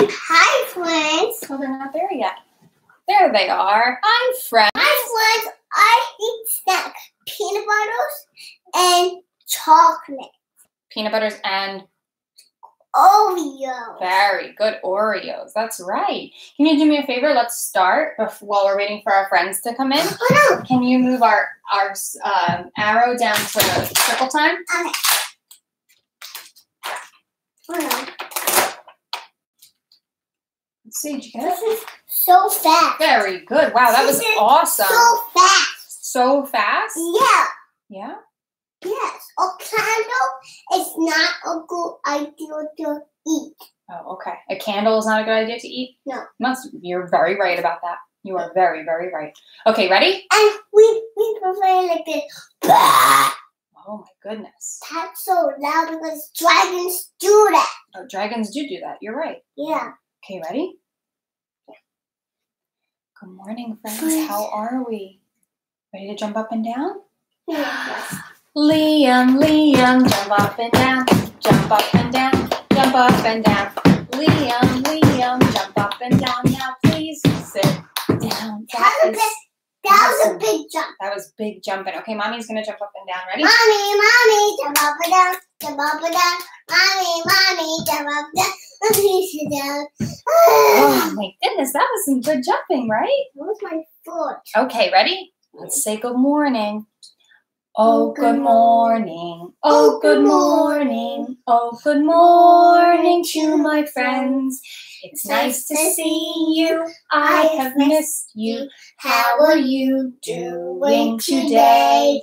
Hi, friends. Well, they're not there yet. There they are. I'm Fred. Hi, friends. I eat snack peanut butters and chocolate. Peanut butters and Oreo. very good Oreos. That's right. Can you do me a favor? Let's start bef- while we're waiting for our friends to come in. Oh Can you move our our um, arrow down to the circle time? Okay. Hold on. Let's see. Did you get This it? is so fast. Very good. Wow, that was awesome. So fast. So fast. Yeah. Yeah. Yes. A candle is not a good idea to eat. Oh, okay. A candle is not a good idea to eat? No. Must you're very right about that. You are very, very right. Okay, ready? And we we prefer like this. Oh my goodness. That's so loud because dragons do that. Oh, dragons do do that. You're right. Yeah. Okay, ready? Good morning, friends. Good. How are we? Ready to jump up and down? Yes. Liam, Liam, jump up and down, jump up and down, jump up and down. Liam, Liam, jump up and down. Now please sit down. That That was a is that was a big jump. that was big jumping. Okay, mommy's gonna jump up and down. Ready? Mommy, mommy, jump up and down, jump up and down. Mommy, mommy, jump up and down. Mommy, down. Oh my goodness, that was some good jumping, right? That was my foot. Okay, ready? Let's say good morning. Oh, good morning. Oh, good morning. Oh, good morning to my friends. It's nice to see you. I have missed you. How are you doing today?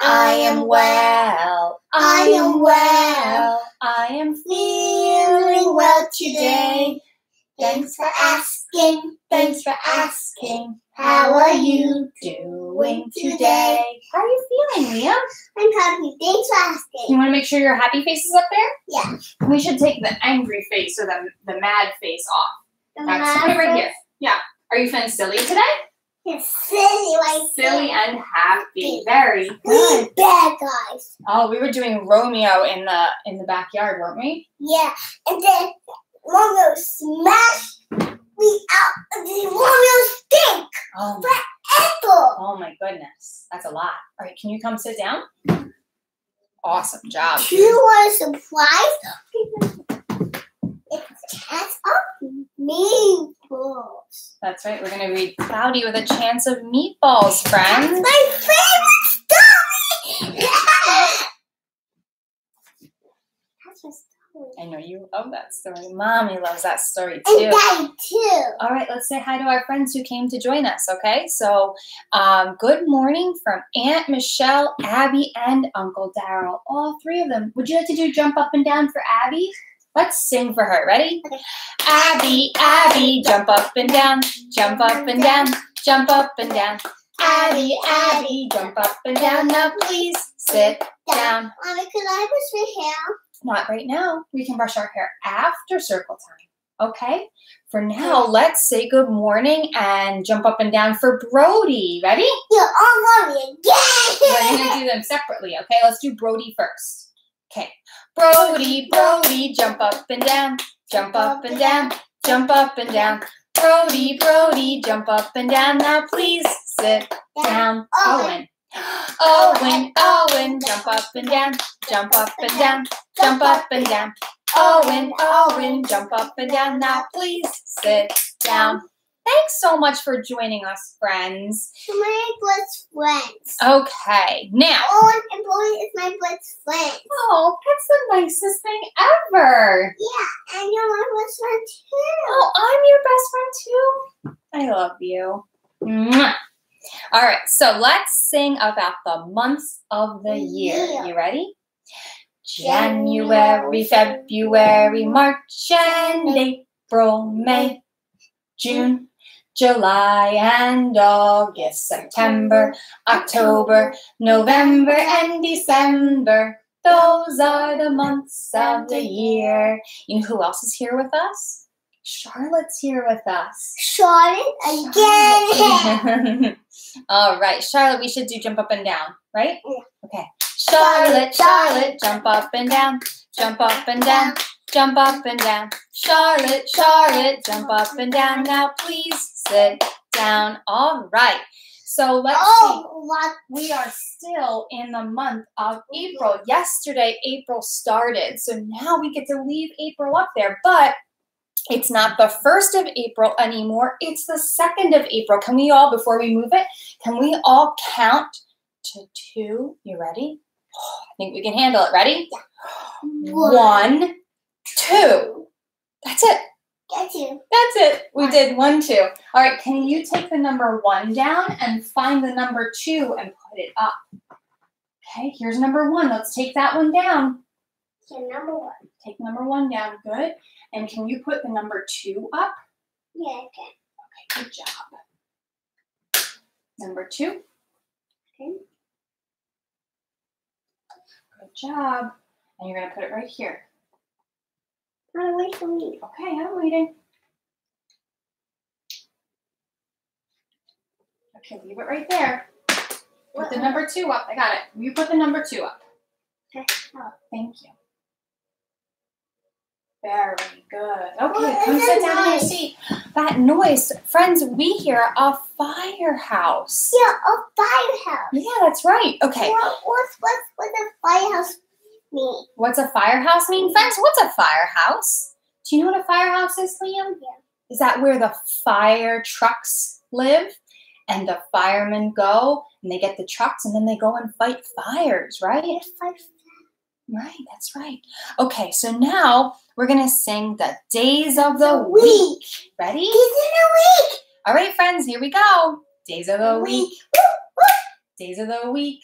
I am well. I am well. I am feeling well today. Thanks for asking. Thanks for asking. How are you doing today? How are you feeling, Liam? I'm happy. Thanks for asking. You want to make sure your happy face is up there? Yeah. We should take the angry face or the, the mad face off. That's Mama, put it right here. Yeah. Are you feeling silly today? It's silly like Silly and happy. Very We good. bad guys. Oh, we were doing Romeo in the in the backyard, weren't we? Yeah. And then Romeo smash me out. Then Romeo stink. Oh, Apple. oh my goodness. That's a lot. All right, can you come sit down? Awesome job. Do you want a surprise? It's chance of meatballs. That's right. We're gonna read Cloudy with a Chance of Meatballs, That's friends. my favorite story. That's my story. I know you love that story. Mommy loves that story too. And too. Daddy too. All right, let's say hi to our friends who came to join us, okay? So, um, good morning from Aunt Michelle, Abby, and Uncle Daryl. All three of them. Would you like to do jump up and down for Abby? Let's sing for her. Ready? Okay. Abby, Abby, jump up and down, jump up and down, jump up and down. Abby, Abby, jump up and down. Now please sit down. Mommy, can I brush my hair? Not right now. We can brush our hair after circle time. Okay? For now, let's say good morning and jump up and down for Brody. Ready? You're all mommy We're going to do them separately. Okay? Let's do Brody first. Okay. Brody, Brody, jump up and down, jump up and down, jump up and down. Brody, Brody, jump up and down. Now please sit down. Owen. Owen, Owen, jump up and down, jump up and down, jump up and down. Owen, Owen, jump up and down. Now please sit down. Thanks so much for joining us, friends. My best friends. Okay, now. Owen and Boy is my best friend. Oh, that's the nicest thing ever. Yeah, and you're my best friend too. Oh, I'm your best friend too. I love you. Mwah. All right, so let's sing about the months of the year. Yeah. You ready? January, February, March, and April, May, June, July, and August, September, October, November, and December. Those are the months of the year. You know who else is here with us? Charlotte's here with us. Charlotte again. All right, Charlotte, we should do jump up and down, right? Yeah. Okay. Charlotte, Charlotte, jump up and down, jump up and down, jump up and down. Charlotte, Charlotte, jump up and down. Now please sit down. All right. So let's oh, see. Oh, what? We are still in the month of April. Yesterday, April started. So now we get to leave April up there. But it's not the first of April anymore. It's the second of April. Can we all, before we move it, can we all count to two? You ready? I think we can handle it. Ready? Yeah. One, two. That's it. Get you. That's it. We did one, two. All right, can you take the number one down and find the number two and put it up? Okay, here's number one. Let's take that one down. So number one. Take number one down. Good. And can you put the number two up? Yeah, okay. Okay, good job. Number two. Okay. Good job. And you're going to put it right here. Run away from me. Okay, I'm waiting. Okay, leave it right there. Put the number two up. I got it. You put the number two up. Okay. Oh, thank you. Very good. Okay, come sit down in your seat. That noise, friends, we hear a firehouse. Yeah, a firehouse. Yeah, that's right. Okay, What, what's, what's, what's a firehouse mean? what's a firehouse mean, friends? What's a firehouse? Do you know what a firehouse is, Liam? Yeah. Is that where the fire trucks live? And the firemen go and they get the trucks and then they go and fight fires, right? Like Right, that's right. Okay, so now we're gonna sing the days of the the week. week. Ready? Days in a week. All right, friends, here we go. Days of the week. Days of the week.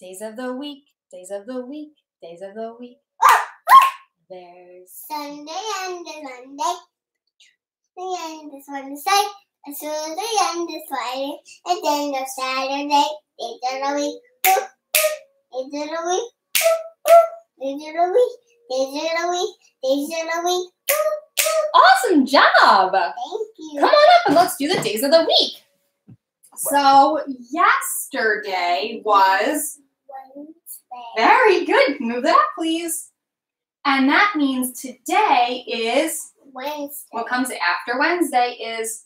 Days of the week. Days of the week. Days of the week. There's Sunday and the Monday. The end is Wednesday. And Tuesday and the Friday. And then the Saturday. Days of the week. Days of the week. Days of the week. Days of the week. Days of the week. Woo, woo. awesome job. Thank you. Come on up and let's do the days of the week. So, yesterday was Wednesday. very good. Move that up, please. And that means today is Wednesday. what comes after Wednesday is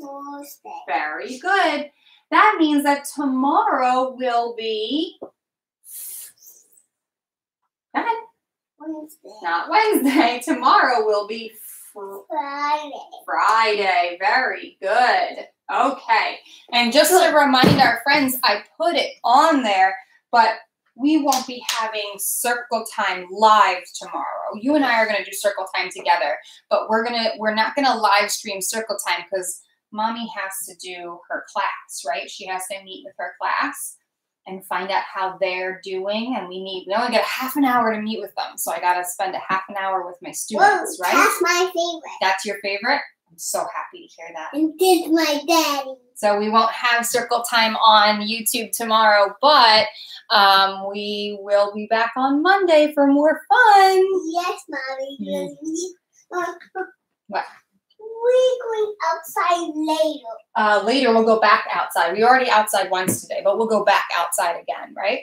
Thursday. very good. That means that tomorrow will be Go ahead. Wednesday. not Wednesday. Tomorrow will be fr- Friday. Friday. Very good. Okay. And just to remind our friends, I put it on there, but we won't be having circle time live tomorrow. You and I are going to do circle time together, but we're going to we're not going to live stream circle time cuz mommy has to do her class, right? She has to meet with her class and find out how they're doing and we need we only get a half an hour to meet with them. So I got to spend a half an hour with my Whoa, students, right? that's my favorite. That's your favorite? I'm so happy to hear that. And this my daddy. So we won't have circle time on YouTube tomorrow, but um, we will be back on Monday for more fun. Yes, mommy. Mm. because we- going outside later. Uh, later we'll go back outside. We already outside once today, but we'll go back outside again, right?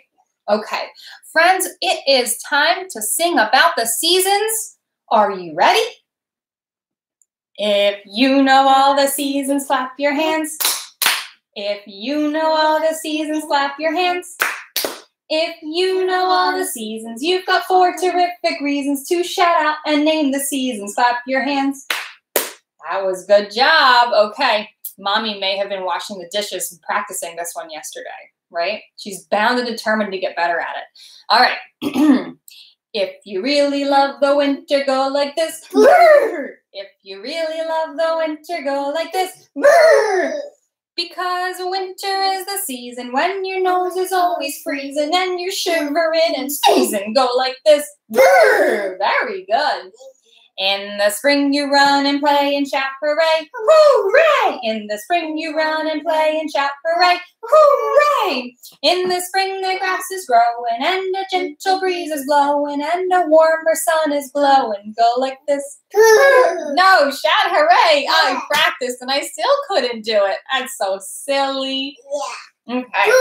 Okay, friends, it is time to sing about the seasons. Are you ready? If you know all the seasons, clap your hands. If you know all the seasons, clap your hands. If you know all the seasons, you've got four terrific reasons to shout out and name the seasons. Clap your hands. That was good job. Okay. Mommy may have been washing the dishes and practicing this one yesterday, right? She's bound and determined to get better at it. All right. if you really love the winter, go like this. If you really love the winter, go like this. Because winter is the season when your nose is always freezing and you're shivering and sneezing. Go like this. Very good. In the spring you run and play and shout hooray, hooray! In the spring you run and play and shout hooray, hooray! In the spring the grass is growing and a gentle breeze is blowing and a warmer sun is glowing. Go like this. No, shout hooray! I practiced and I still couldn't do it. That's so silly. Okay.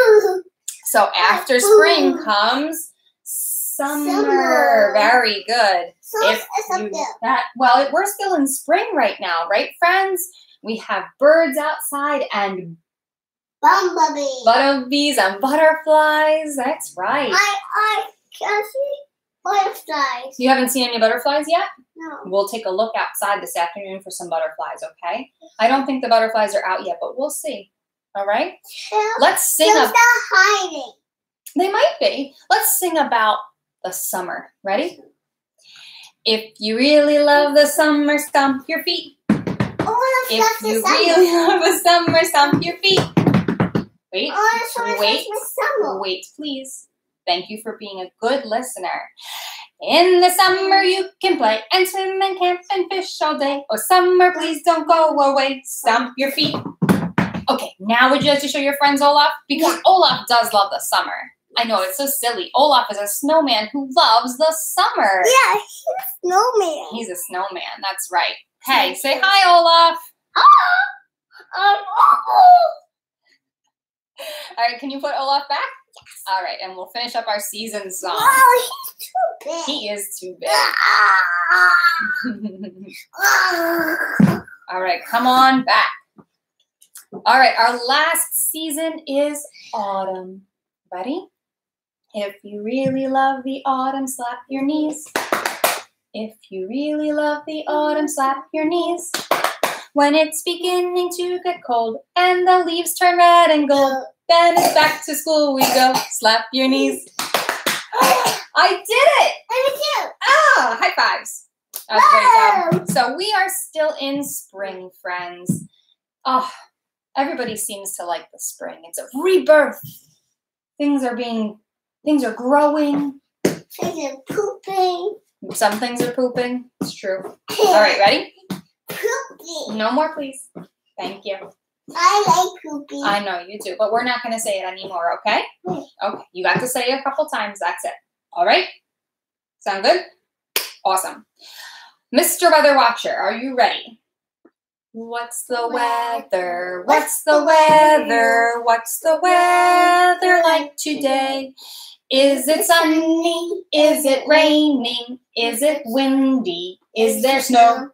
So after spring comes. Summer. Very good. So If you- that well, we're still in spring right now, right, friends? We have birds outside and Bumblebee. bumblebees and butterflies. That's right. I I can see butterflies. You haven't seen any butterflies yet? No. We'll take a look outside this afternoon for some butterflies, okay? I don't think the butterflies are out yet, but we'll see. All right? Let's sing They're a hiding. They might be. Let's sing about the summer. Ready? If you really love the summer, stomp your feet. Oh, If you summer. really love the summer, stomp your feet. Wait, Oh, wait, wait, please. Thank you for being a good listener. In the summer, you can play and swim and camp and fish all day. Oh, summer, please don't go away. Stomp your feet. Okay, now would you like to show your friends Olaf? Because. Olaf does love the summer. I know, it's so silly. Olaf is a snowman who loves the summer. Yeah, he's a snowman. He's a snowman, that's right. Hey, say hi, Olaf. Um, oh, All right, can you put Olaf back? Yes. All right, and we'll finish up our season song. oh, he's too big. He is too big. Ah, ah. All right, come on back. All right, our last season is autumn. Ready? If you really love the autumn, slap your knees. If you really love the autumn, slap your knees. When it's beginning to get cold and the leaves turn red and gold, then it's back to school we go. Slap your knees. Oh, I did it! Let me too. Ah, high fives. That great job. So we are still in spring, friends. Oh, everybody seems to like the spring. It's a rebirth. Things are being, things are growing. He's pooping. Some things are pooping. It's true. All right, ready? Poopy. No more, please. Thank you. I like poopy. I know you do, but we're not going to say it anymore, okay? Okay, you got to say it a couple times. That's it. All right? Sound good? Awesome. Mr. Weather Watcher, are you ready? What's the weather? What's the weather? What's the weather like today? Is it sunny? Is it raining? Is it windy? Is there snow?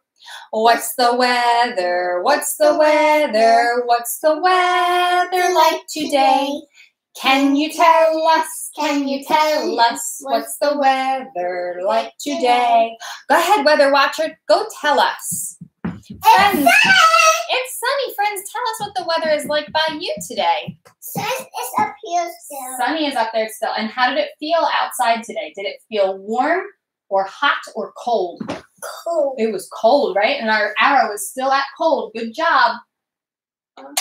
What's the weather? What's the weather? What's the weather like today? Can you tell us? Can you tell us what's the weather like today? Go ahead, weather watcher. Go tell us. Friends, it's sunny. Friends, tell us what the weather is like by you today. Sun is up here still. Sunny is up there still. And how did it feel outside today? Did it feel warm or hot or cold? Cold. It was cold, right? And our arrow is still at cold. Good job. Um,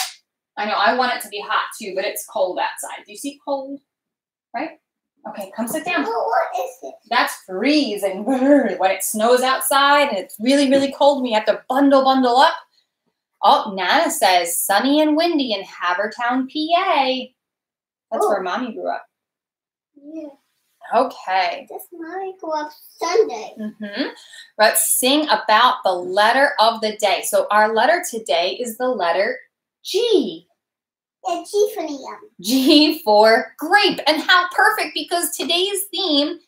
I know, I want it to be hot too, but it's cold outside. Do you see cold? Right? Okay, come sit down. Oh, what is it? That's freezing. When it snows outside and it's really, really cold, we have to bundle, bundle up. Oh, Nana says sunny and windy in Havertown, PA. That's Oh. where mommy grew up. Yeah. Okay. This might go up Sunday. hmm Let's sing about the letter of the day. So our letter today is the letter G. Yeah, G for the. G for grape. And how perfect because today's theme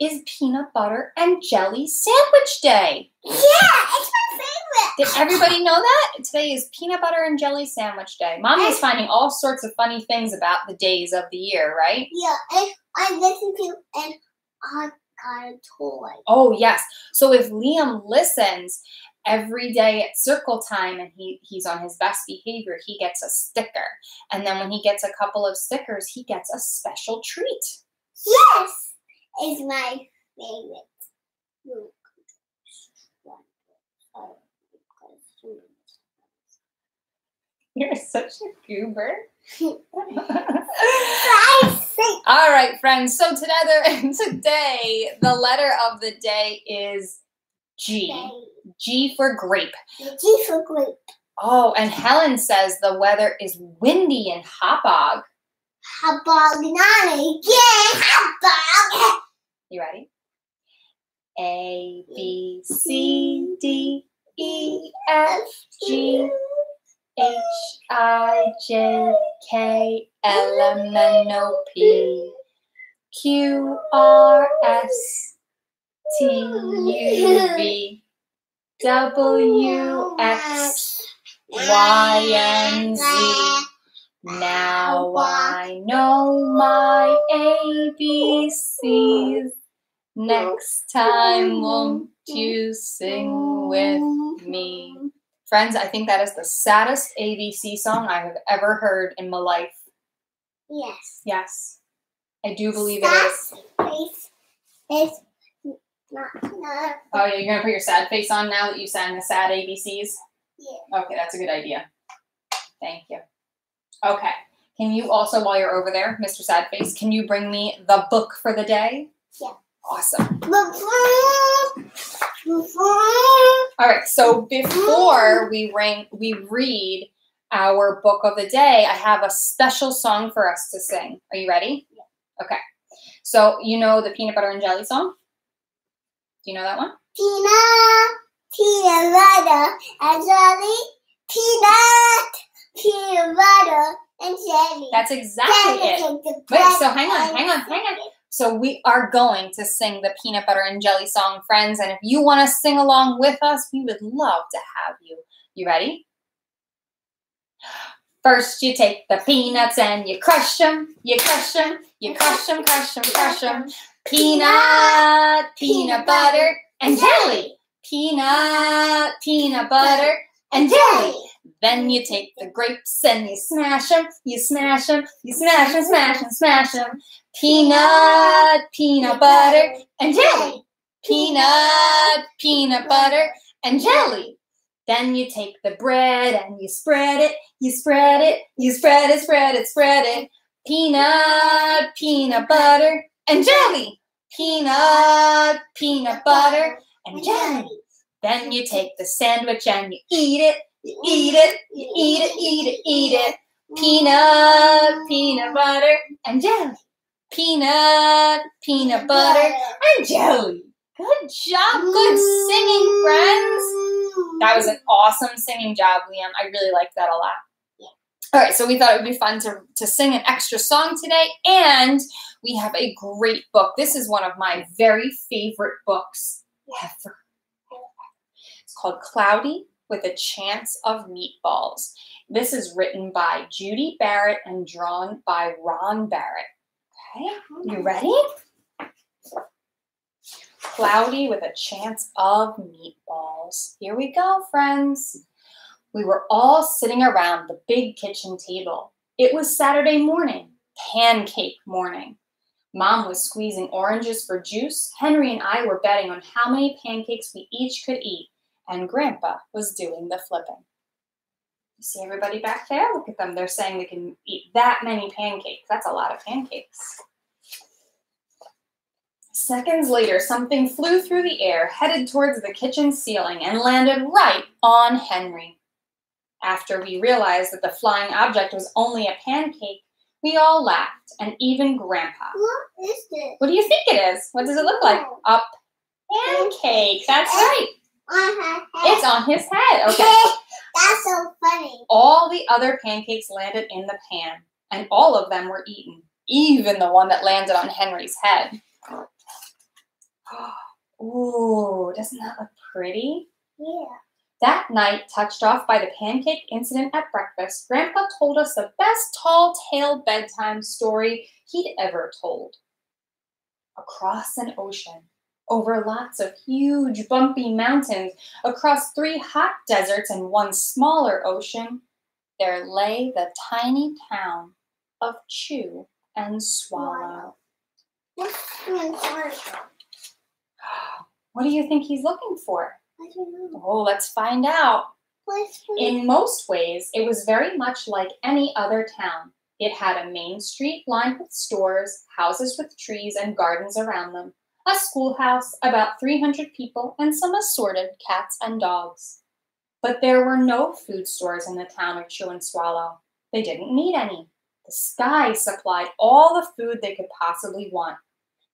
is peanut butter and jelly sandwich day. Yeah, it's my favorite. Did everybody know that? Today is peanut butter and jelly sandwich day. Mommy is finding all sorts of funny things about the days of the year, right? Yeah, and I listen to and I got a toy. Oh, yes. So if Liam listens every day at circle time and he, he's on his best behavior, he gets a sticker. And then when he gets a couple of stickers, he gets a special treat. Yes, is my favorite. You're such a goober. All right, friends. So together today, the letter of the day is G. G for grape. G for grape. Oh, and Helen says the weather is windy in Hauppauge. Habagnani. Eh. Yeah, habag. You ready? A B C D E F G H I J K L M N O P Q R S T U V W X Y and Z. Now I know my ABCs. Next time, won't you sing with me? Friends, I think that is the saddest ABC song I have ever heard in my life. Yes. Yes, I do believe it is. Face is not not Oh, yeah, you're gonna put your sad face on now that you sang the sad ABCs? yeah. Okay, that's a good idea. Thank you. Okay. Can you also, while you're over there, Mr. Sad Face, can you bring me the book for the day? Yeah. Awesome. All right. So before we ring, we read our book of the day, I have a special song for us to sing. Are you ready? Yeah. Okay. So you know the peanut butter and jelly song? Do you know that one? peanut, peanut butter and jelly, peanut, peanut butter and jelly. That's exactly it. Wait, so hang on, hang on, hang on. So we are going to sing the peanut butter and jelly song, friends. And if you want to sing along with us, we would love to have you. You ready? First, you take the peanuts and you crush them. You crush them. You crush them, crush them, crush them. Peanut, peanut butter, and jelly. Peanut, peanut butter, and jelly. Then you take the grapes and you smash them, you smash them, you smash them, smash them, smash them. Peanut, peanut butter, and jelly. Peanut, peanut butter, and jelly. Then you take the bread and you spread it, you spread it, you spread it, spread it, spread it. Peanut, peanut butter, and jelly. Peanut, peanut butter, and jelly. Then you take the sandwich and you eat it, you eat it, you eat it, eat it, eat it. Peanut, peanut butter, and jelly. Peanut, peanut butter, and jelly. Good job. Good singing, friends. That was an awesome singing job, Liam. I really liked that a lot. All right, so we thought it would be fun to, to sing an extra song today, and we have a great book. This is one of my very favorite books ever. It's called Cloudy with a Chance of Meatballs. This is written by Judi Barrett and drawn by Ron Barrett. Okay, you ready? Cloudy with a chance of meatballs. Here we go, friends. We were all sitting around the big kitchen table. It was Saturday morning, pancake morning. Mom was squeezing oranges for juice. Henry and I were betting on how many pancakes we each could eat, and Grandpa was doing the flipping. You see everybody back there? Look at them. They're saying they can eat that many pancakes. That's a lot of pancakes. Seconds later, something flew through the air, headed towards the kitchen ceiling, and landed right on Henry. After we realized that the flying object was only a pancake, we all laughed, and even Grandpa. What is this? What do you think it is? What does it look like? Oh. A pancake. That's right. On her head. It's on his head. Okay. That's so funny. All the other pancakes landed in the pan, and all of them were eaten, even the one that landed on Henry's head. Ooh, doesn't that look pretty? Yeah. That night, touched off by the pancake incident at breakfast, Grandpa told us the best tall tale bedtime story he'd ever told. Across an ocean, over lots of huge bumpy mountains, across three hot deserts and one smaller ocean, there lay the tiny town of Chew and Swallow. What's doing hard? What do you think he's looking for? I don't know. Oh, let's find out. In most ways, it was very much like any other town. It had a main street lined with stores, houses with trees and gardens around them, a schoolhouse, about 300 people, and some assorted cats and dogs. But there were no food stores in the town of Chew and Swallow. They didn't need any. The sky supplied all the food they could possibly want.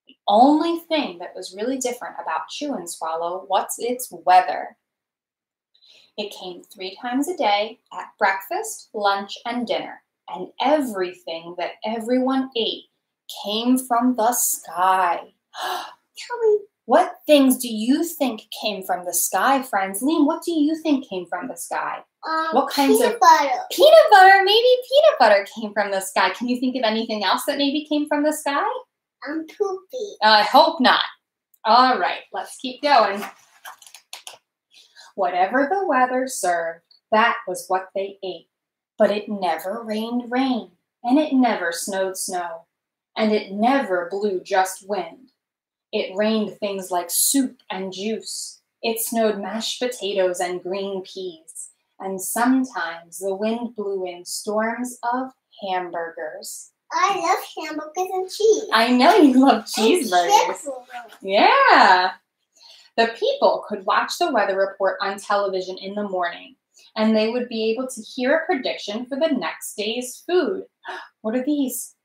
The only thing that was really different about Chew and Swallow was its weather. It came three times a day at breakfast, lunch, and dinner, and everything that everyone ate came from the sky. Tell me. What things do you think came from the sky, friends? Liam, what do you think came from the sky? Um, What kinds peanut of- butter? Peanut butter, maybe peanut butter came from the sky. Can you think of anything else that maybe came from the sky? I'm poopy. I hope not. All right, let's keep going. Whatever the weather served, that was what they ate. But it never rained rain, and it never snowed snow, and it never blew just wind. It rained things like soup and juice. It snowed mashed potatoes and green peas. And sometimes the wind blew in storms of hamburgers. I love hamburgers and cheese. I know you love cheeseburgers. Yeah. The people could watch the weather report on television in the morning, and they would be able to hear a prediction for the next day's food. What are these?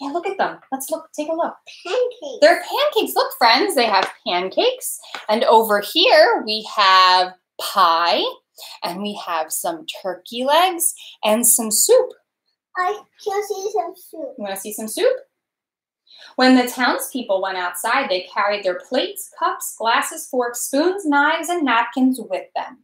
Yeah, look at them. Let's look, take a look. Pancakes. They're pancakes. Look, friends, they have pancakes. And over here we have pie, and we have some turkey legs and some soup. I can see some soup. You want to see some soup? When the townspeople went outside, they carried their plates, cups, glasses, forks, spoons, knives, and napkins with them.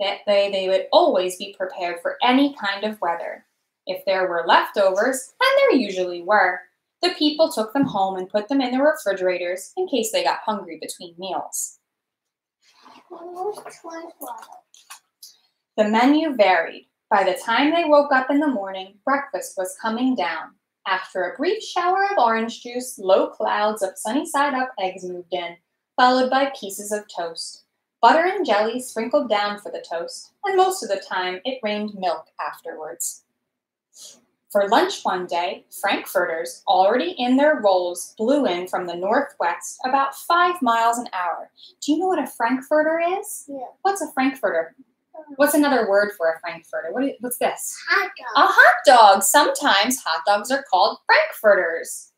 That they, they would always be prepared for any kind of weather. If there were leftovers, and there usually were, the people took them home and put them in the refrigerators in case they got hungry between meals. Which one's water? The menu varied. By the time they woke up in the morning, breakfast was coming down. After a brief shower of orange juice, low clouds of sunny side up eggs moved in, followed by pieces of toast. Butter and jelly sprinkled down for the toast, and most of the time it rained milk afterwards. For lunch one day, Frankfurters, already in their rolls, blew in from the northwest about five miles an hour. Do you know what a Frankfurter is? Yeah. What's a Frankfurter? What's another word for a Frankfurter? What is, what's this? Hot A hot dog. Sometimes hot dogs are called Frankfurters.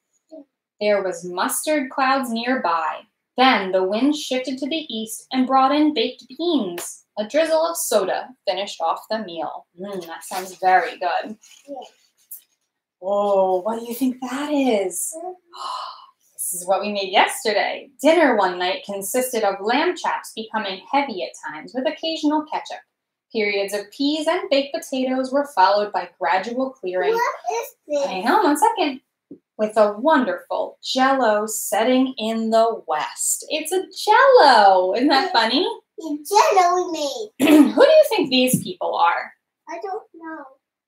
There was mustard clouds nearby. Then the wind shifted to the east and brought in baked beans. A drizzle of soda finished off the meal. Mmm, that sounds very good. Yeah. Whoa, what do you think that is? Mm. This is what we made yesterday. Dinner one night consisted of lamb chops becoming heavy at times with occasional ketchup. Periods of peas and baked potatoes were followed by gradual clearing. What is this? Hang on one second. With a wonderful jello setting in the west. It's a jello. Isn't that funny? The jello we made. Who do you think these people are? I don't know.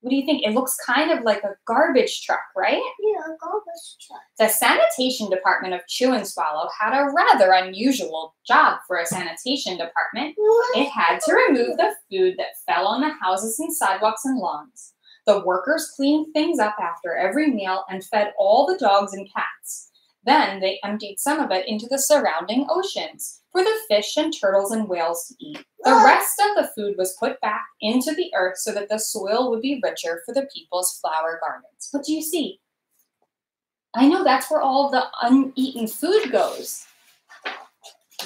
What do you think? It looks kind of like a garbage truck, right? Yeah, a garbage truck. The sanitation department of Chew and Swallow had a rather unusual job for a sanitation department. What? It had to remove the food that fell on the houses and sidewalks and lawns. The workers cleaned things up after every meal and fed all the dogs and cats. Then they emptied some of it into the surrounding oceans for the fish and turtles and whales to eat. The ah! rest of the food was put back into the earth so that the soil would be richer for the people's flower gardens. What do you see? I know that's where all the uneaten food goes.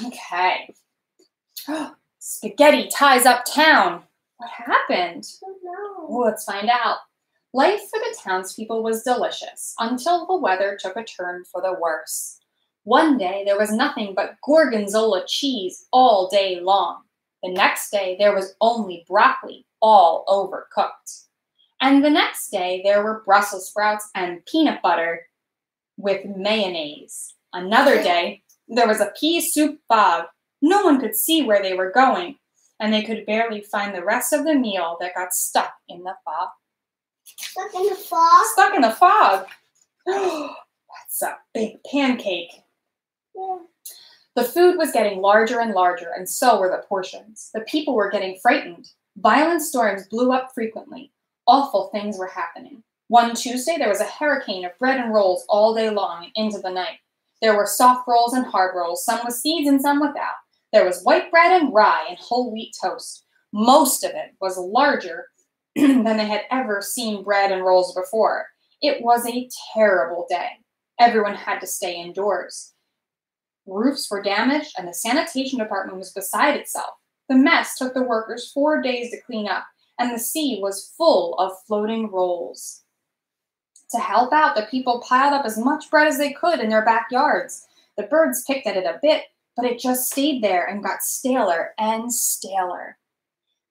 Okay. Spaghetti ties up town. What happened? I don't know. Well, let's find out. Life for the townspeople was delicious until the weather took a turn for the worse. One day there was nothing but gorgonzola cheese all day long. The next day there was only broccoli, all overcooked. And the next day there were Brussels sprouts and peanut butter with mayonnaise. Another day there was a pea soup fog. No one could see where they were going, and they could barely find the rest of the meal that got stuck in the fog. Stuck in the fog. Stuck in the fog. That's a big pancake. Yeah. The food was getting larger and larger, and so were the portions. The people were getting frightened. Violent storms blew up frequently. Awful things were happening. One Tuesday, there was a hurricane of bread and rolls all day long and into the night. There were soft rolls and hard rolls, some with seeds and some without. There was white bread and rye and whole wheat toast. Most of it was larger than they had ever seen bread and rolls before. It was a terrible day. Everyone had to stay indoors. Roofs were damaged, and the sanitation department was beside itself. The mess took the workers four days to clean up, and the sea was full of floating rolls. To help out, the people piled up as much bread as they could in their backyards. The birds picked at it a bit, but it just stayed there and got staler and staler.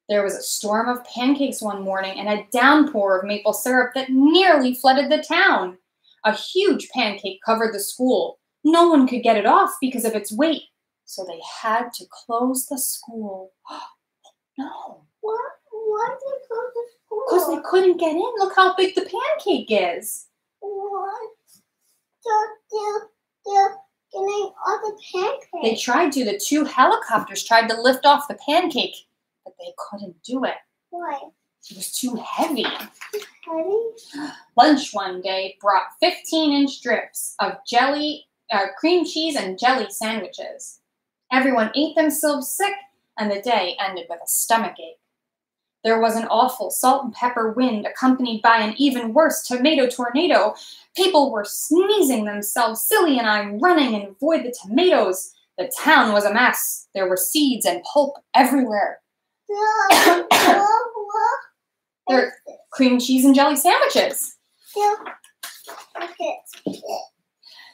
There was a storm of pancakes one morning and a downpour of maple syrup that nearly flooded the town. A huge pancake covered the school. No one could get it off because of its weight, so they had to close the school. no, What? Why did they go to school? because they couldn't get in. Look how big the pancake is. What? So they're, they're getting all the They tried to. The two helicopters tried to lift off the pancake, but they couldn't do it. Why? It was too heavy. Heavy? Lunch one day brought 15 inch strips of jelly, uh, cream cheese, and jelly sandwiches. Everyone ate themselves sick, and the day ended with a stomachache. There was an awful salt and pepper wind accompanied by an even worse tomato tornado. People were sneezing themselves silly, and I running and avoid the tomatoes. The town was a mess. There were seeds and pulp everywhere. Still, Cream cheese and jelly sandwiches.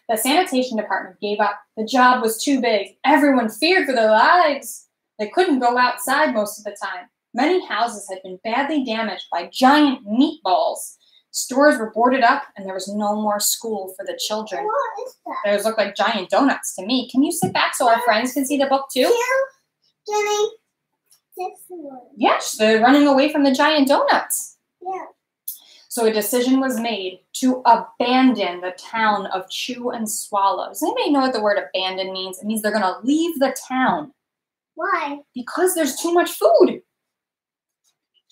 The sanitation department gave up. The job was too big. Everyone feared for their lives. They couldn't go outside most of the time. Many houses had been badly damaged by giant meatballs. Stores were boarded up, and there was no more school for the children. What is that? Those look like giant donuts to me. Can you sit back so our friends can see the book too? Still getting this one. Yes, they're running away from the giant donuts. Yeah. So a decision was made to abandon the town of Chew and Swallow. Does anybody know what the word abandon means? It means they're going to leave the town Why? because there's too much food.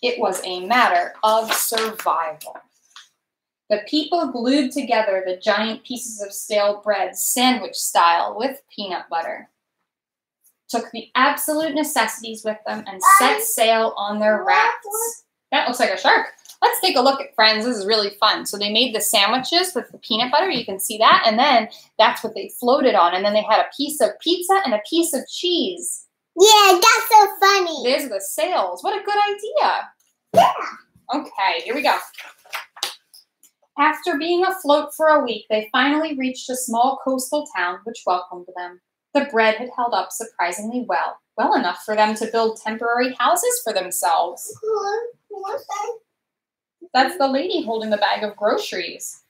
It was a matter of survival. The people glued together the giant pieces of stale bread, sandwich style, with peanut butter. Took the absolute necessities with them and set sail on their rafts. That looks like a shark. Let's take a look at friends. This is really fun. So they made the sandwiches with the peanut butter. You can see that. And then that's what they floated on. And then they had a piece of pizza and a piece of cheese. Yeah, that's so funny. There's the sails. What a good idea. Yeah. Okay, here we go. After being afloat for a week, they finally reached a small coastal town which welcomed them. The bread had held up surprisingly well, well enough for them to build temporary houses for themselves. That's the lady holding the bag of groceries.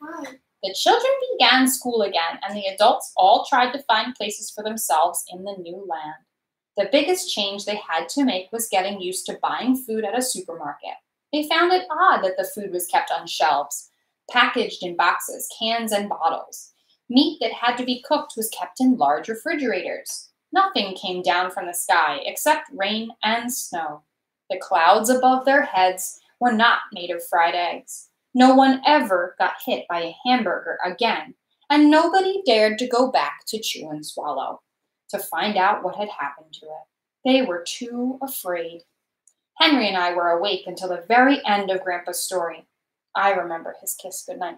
The children began school again, and the adults all tried to find places for themselves in the new land. The biggest change they had to make was getting used to buying food at a supermarket. They found it odd that the food was kept on shelves, packaged in boxes, cans, and bottles. Meat that had to be cooked was kept in large refrigerators. Nothing came down from the sky except rain and snow. The clouds above their heads were not made of fried eggs. No one ever got hit by a hamburger again, and nobody dared to go back to Chew and Swallow to find out what had happened to it. They were too afraid. Henry and I were awake until the very end of Grandpa's story. I remember his kiss goodnight.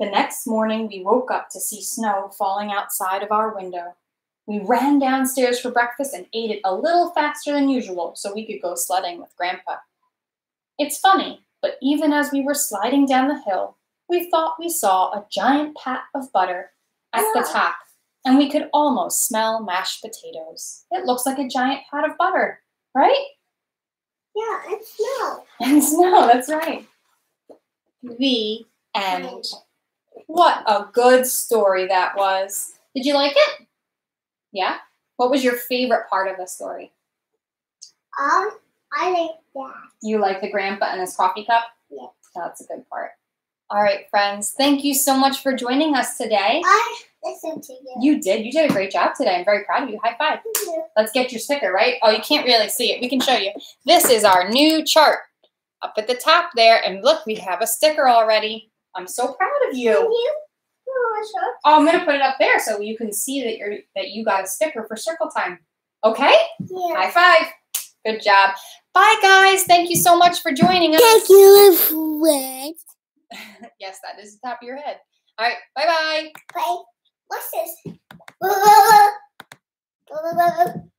The next morning, we woke up to see snow falling outside of our window. We ran downstairs for breakfast and ate it a little faster than usual so we could go sledding with Grandpa. It's funny, but even as we were sliding down the hill, we thought we saw a giant pat of butter at the top, and we could almost smell mashed potatoes. It looks like a giant pat of butter, right? Yeah, it's snow. And snow, that's right. The end. What a good story that was. Did you like it? Yeah? What was your favorite part of the story? Um, I like that. You like the grandpa and his coffee cup? Yeah. That's a good part. All right, friends. Thank you so much for joining us today. I listen to you. You did. You did a great job today. I'm very proud of you. High five. Thank you. Let's get your sticker, right? Oh, you can't really see it. We can show you. This is our new chart up at the top there. And look, we have a sticker already. I'm so proud of you. you? You want to show? Oh, I'm gonna put it up there so you can see that you're that you got a sticker for circle time. Okay? Yeah. High five. Good job. Bye guys. Thank you so much for joining us. Thank you, friend. yes, that is the top of your head. All right. Bye bye. Wait, what's this?